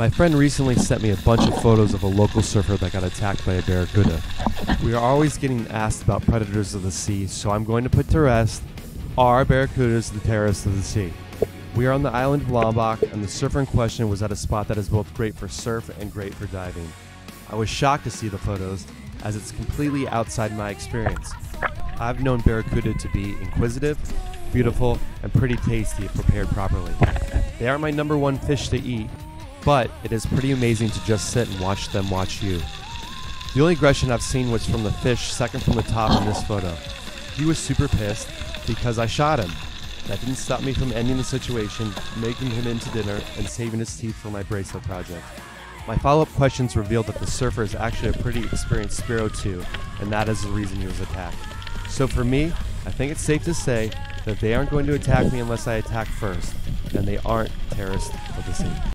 My friend recently sent me a bunch of photos of a local surfer that got attacked by a barracuda. We are always getting asked about predators of the sea, so I'm going to put to rest are barracudas the terrorists of the sea? We are on the island of Lombok, and the surfer in question was at a spot that is both great for surf and great for diving. I was shocked to see the photos, as it's completely outside my experience. I've known barracuda to be inquisitive, beautiful, and pretty tasty if prepared properly. They aren't my number one fish to eat, but it is pretty amazing to just sit and watch them watch you. The only aggression I've seen was from the fish second from the top in this photo. He was super pissed because I shot him. That didn't stop me from ending the situation, making him into dinner, and saving his teeth for my bracelet project. My follow up questions revealed that the surfer is actually a pretty experienced spearo too, and that is the reason he was attacked. So for me, I think it's safe to say that they aren't going to attack me unless I attack first, and they aren't terrorists of the sea.